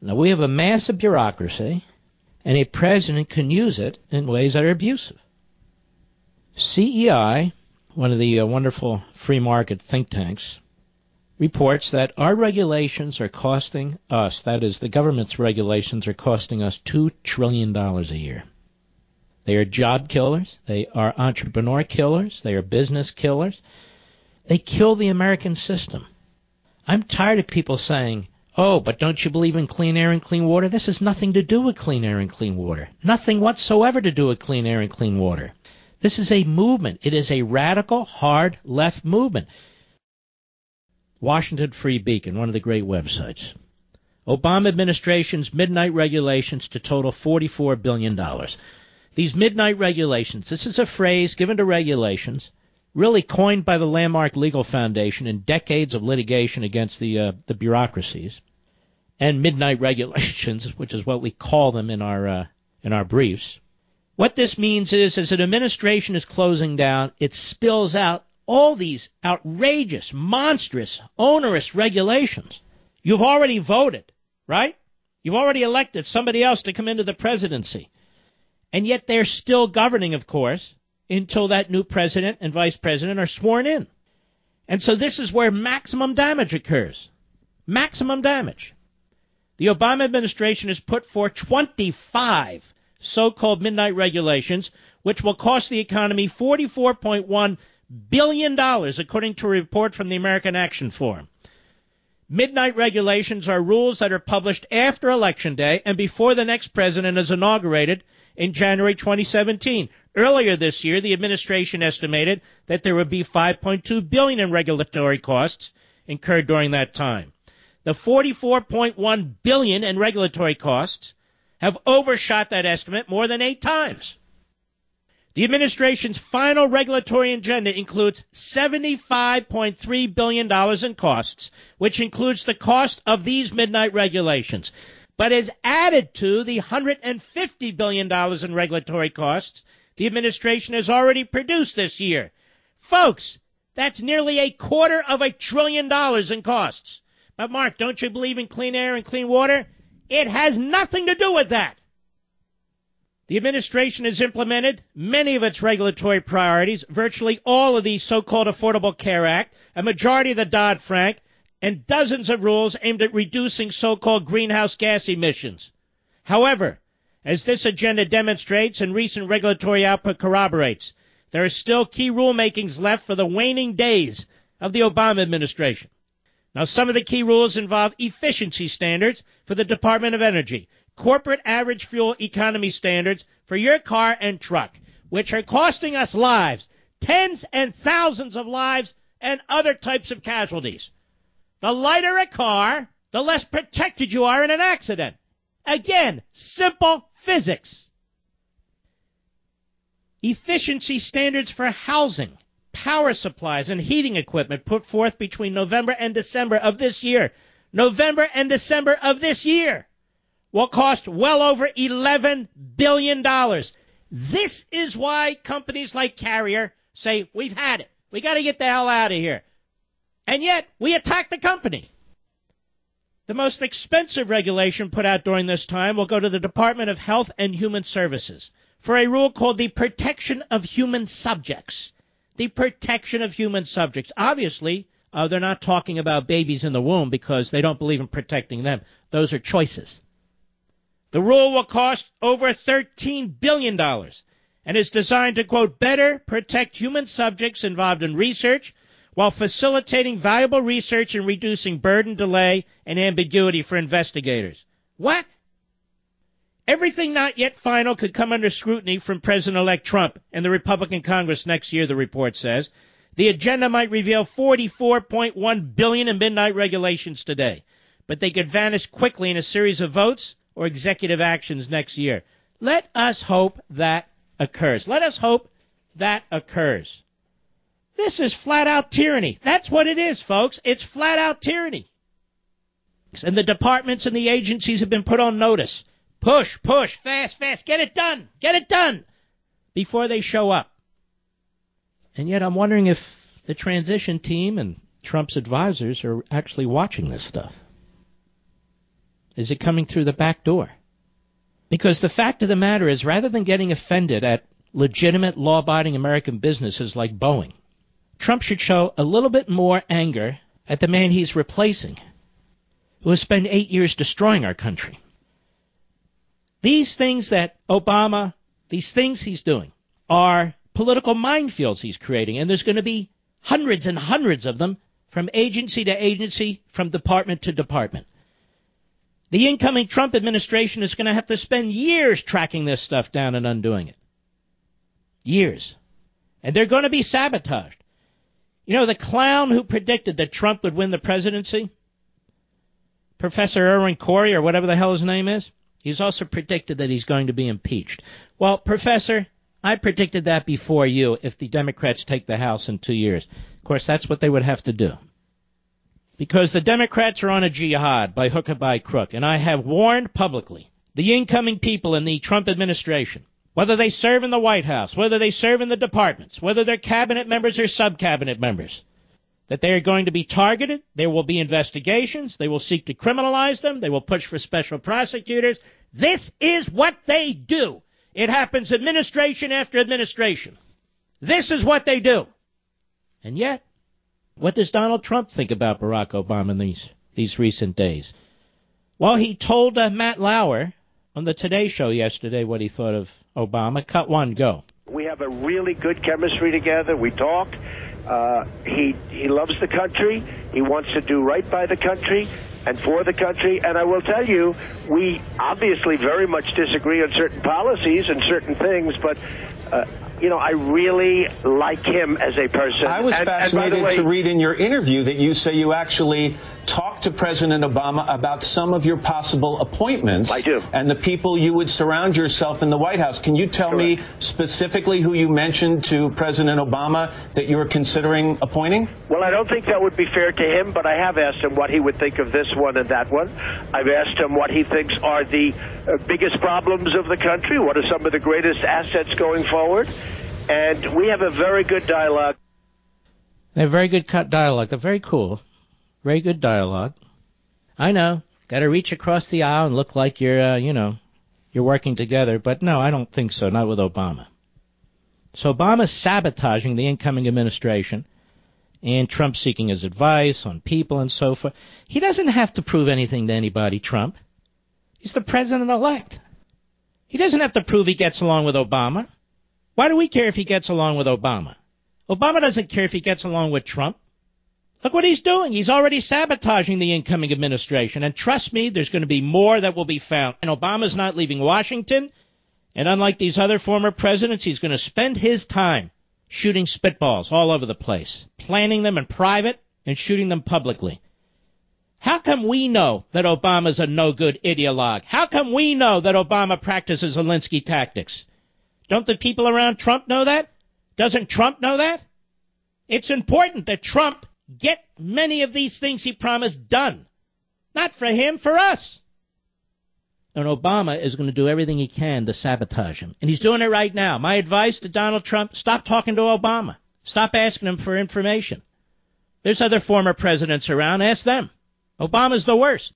Now, we have a massive bureaucracy, and a president can use it in ways that are abusive. CEI, one of the uh, wonderful free market think tanks, reports that our regulations are costing us, that is, the government's regulations are costing us $2 trillion a year. They are job killers. They are entrepreneur killers. They are business killers. They kill the American system. I'm tired of people saying, oh, but don't you believe in clean air and clean water? This has nothing to do with clean air and clean water. Nothing whatsoever to do with clean air and clean water. This is a movement. It is a radical, hard left movement. Washington Free Beacon, one of the great websites. Obama administration's midnight regulations to total $44 billion. These midnight regulations, this is a phrase given to regulations, really coined by the Landmark Legal Foundation in decades of litigation against the, uh, the bureaucracies, and midnight regulations, which is what we call them in our, uh, in our briefs. What this means is, as an administration is closing down, it spills out all these outrageous, monstrous, onerous regulations. You've already voted, right? You've already elected somebody else to come into the presidency. And yet they're still governing, of course, until that new president and vice president are sworn in. And so this is where maximum damage occurs. Maximum damage. The Obama administration has put forth 25 so called midnight regulations, which will cost the economy $44.1 billion, according to a report from the American Action Forum. Midnight regulations are rules that are published after Election Day and before the next president is inaugurated in January 2017. Earlier this year, the administration estimated that there would be 5.2 billion in regulatory costs incurred during that time. The 44.1 billion in regulatory costs have overshot that estimate more than 8 times. The administration's final regulatory agenda includes $75.3 billion in costs, which includes the cost of these midnight regulations but is added to the $150 billion in regulatory costs the administration has already produced this year. Folks, that's nearly a quarter of a trillion dollars in costs. But, Mark, don't you believe in clean air and clean water? It has nothing to do with that. The administration has implemented many of its regulatory priorities, virtually all of the so called Affordable Care Act, a majority of the Dodd Frank, and dozens of rules aimed at reducing so called greenhouse gas emissions. However, as this agenda demonstrates and recent regulatory output corroborates, there are still key rulemakings left for the waning days of the Obama administration. Now, some of the key rules involve efficiency standards for the Department of Energy, corporate average fuel economy standards for your car and truck, which are costing us lives, tens and thousands of lives, and other types of casualties. The lighter a car, the less protected you are in an accident. Again, simple physics. Efficiency standards for housing, power supplies, and heating equipment put forth between November and December of this year. November and December of this year will cost well over $11 billion. This is why companies like Carrier say, We've had it. We got to get the hell out of here. And yet, we attack the company. The most expensive regulation put out during this time will go to the Department of Health and Human Services for a rule called the Protection of Human Subjects. The protection of human subjects. Obviously, uh, they're not talking about babies in the womb because they don't believe in protecting them. Those are choices. The rule will cost over $13 billion and is designed to, quote, better protect human subjects involved in research, while facilitating valuable research and reducing burden, delay, and ambiguity for investigators. What? Everything not yet final could come under scrutiny from President elect Trump and the Republican Congress next year, the report says. The agenda might reveal 44.1 billion in midnight regulations today, but they could vanish quickly in a series of votes or executive actions next year. Let us hope that occurs. Let us hope that occurs. This is flat out tyranny. That's what it is, folks. It's flat out tyranny. And the departments and the agencies have been put on notice. Push, push, fast, fast. Get it done. Get it done before they show up. And yet I'm wondering if the transition team and Trump's advisors are actually watching this stuff. Is it coming through the back door? Because the fact of the matter is, rather than getting offended at legitimate law abiding American businesses like Boeing, Trump should show a little bit more anger at the man he's replacing, who has spent eight years destroying our country. These things that Obama, these things he's doing, are political minefields he's creating, and there's going to be hundreds and hundreds of them from agency to agency, from department to department. The incoming Trump administration is going to have to spend years tracking this stuff down and undoing it. Years. And they're going to be sabotaged. You know, the clown who predicted that Trump would win the presidency, Professor Irwin Corey, or whatever the hell his name is, he's also predicted that he's going to be impeached. Well, Professor, I predicted that before you if the Democrats take the House in two years. Of course, that's what they would have to do. Because the Democrats are on a jihad by hook or by crook, and I have warned publicly the incoming people in the Trump administration, whether they serve in the White House, whether they serve in the departments, whether they're cabinet members or sub cabinet members, that they are going to be targeted. There will be investigations. They will seek to criminalize them. They will push for special prosecutors. This is what they do. It happens administration after administration. This is what they do. And yet, what does Donald Trump think about Barack Obama in these, these recent days? Well, he told uh, Matt Lauer on the Today Show yesterday what he thought of Obama. Cut one, go. We have a really good chemistry together. We talk. Uh, he he loves the country. He wants to do right by the country and for the country. And I will tell you, we obviously very much disagree on certain policies and certain things, but. Uh, you know, I really like him as a person. I was and, fascinated and way, to read in your interview that you say you actually talked to President Obama about some of your possible appointments. I do. And the people you would surround yourself in the White House. Can you tell Correct. me specifically who you mentioned to President Obama that you were considering appointing? Well, I don't think that would be fair to him, but I have asked him what he would think of this one and that one. I've asked him what he thinks are the uh, biggest problems of the country, what are some of the greatest assets going forward. And we have a very good dialogue. They have very good cut dialogue. They're very cool. Very good dialogue. I know. Got to reach across the aisle and look like you're, uh, you know, you're working together. But no, I don't think so. Not with Obama. So Obama's sabotaging the incoming administration, and Trump seeking his advice on people and so forth. He doesn't have to prove anything to anybody, Trump. He's the president elect. He doesn't have to prove he gets along with Obama. Why do we care if he gets along with Obama? Obama doesn't care if he gets along with Trump. Look what he's doing. He's already sabotaging the incoming administration. And trust me, there's going to be more that will be found. And Obama's not leaving Washington. And unlike these other former presidents, he's going to spend his time shooting spitballs all over the place, planning them in private and shooting them publicly. How come we know that Obama's a no good ideologue? How come we know that Obama practices Alinsky tactics? Don't the people around Trump know that? Doesn't Trump know that? It's important that Trump get many of these things he promised done. Not for him, for us. And Obama is going to do everything he can to sabotage him. And he's doing it right now. My advice to Donald Trump stop talking to Obama. Stop asking him for information. There's other former presidents around. Ask them. Obama's the worst.